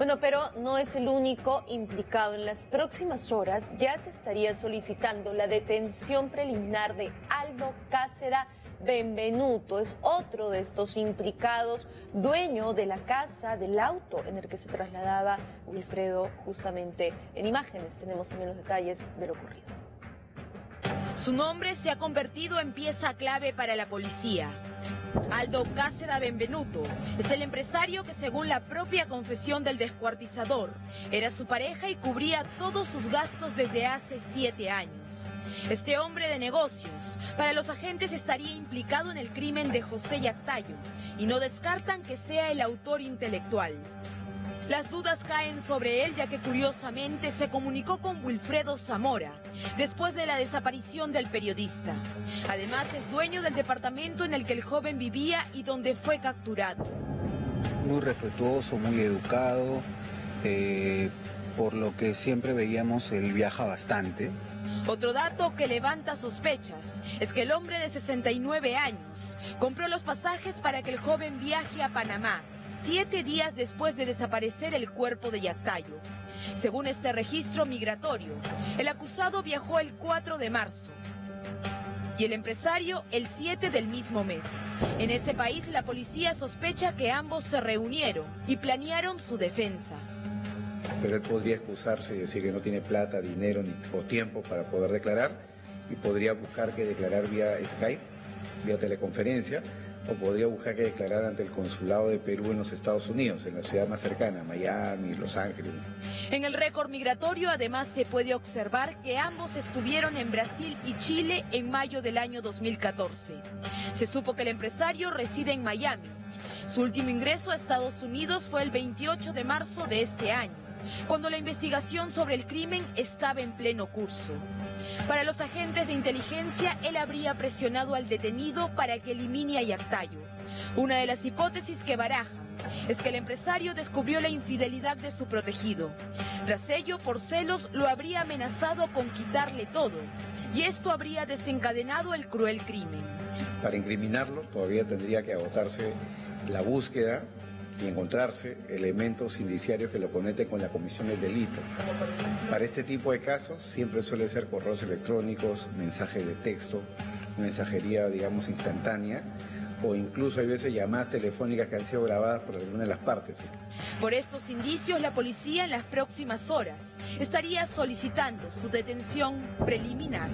Bueno, pero no es el único implicado. En las próximas horas ya se estaría solicitando la detención preliminar de Aldo Cáceda Benvenuto. Es otro de estos implicados, dueño de la casa, del auto en el que se trasladaba Wilfredo justamente en imágenes. Tenemos también los detalles de lo ocurrido. Su nombre se ha convertido en pieza clave para la policía. Aldo Cáceda Benvenuto es el empresario que según la propia confesión del descuartizador era su pareja y cubría todos sus gastos desde hace siete años. Este hombre de negocios para los agentes estaría implicado en el crimen de José Yactayo y no descartan que sea el autor intelectual. Las dudas caen sobre él ya que curiosamente se comunicó con Wilfredo Zamora después de la desaparición del periodista. Además es dueño del departamento en el que el joven vivía y donde fue capturado. Muy respetuoso, muy educado, eh, por lo que siempre veíamos él viaja bastante. Otro dato que levanta sospechas es que el hombre de 69 años compró los pasajes para que el joven viaje a Panamá siete días después de desaparecer el cuerpo de Yactayo. Según este registro migratorio, el acusado viajó el 4 de marzo y el empresario el 7 del mismo mes. En ese país la policía sospecha que ambos se reunieron y planearon su defensa. Pero él podría excusarse y decir que no tiene plata, dinero ni, o tiempo para poder declarar y podría buscar que declarar vía Skype, vía teleconferencia, o podría buscar que declarar ante el consulado de Perú en los Estados Unidos, en la ciudad más cercana, Miami, Los Ángeles. En el récord migratorio además se puede observar que ambos estuvieron en Brasil y Chile en mayo del año 2014. Se supo que el empresario reside en Miami. Su último ingreso a Estados Unidos fue el 28 de marzo de este año, cuando la investigación sobre el crimen estaba en pleno curso. Para los agentes de inteligencia, él habría presionado al detenido para que elimine a Yactayo. Una de las hipótesis que barajan es que el empresario descubrió la infidelidad de su protegido. Tras ello, por celos, lo habría amenazado con quitarle todo. Y esto habría desencadenado el cruel crimen. Para incriminarlo, todavía tendría que agotarse la búsqueda y encontrarse elementos indiciarios que lo conecten con la comisión del delito. Para este tipo de casos siempre suele ser correos electrónicos, mensajes de texto, mensajería, digamos, instantánea o incluso hay veces llamadas telefónicas que han sido grabadas por alguna de las partes. Por estos indicios, la policía en las próximas horas estaría solicitando su detención preliminar.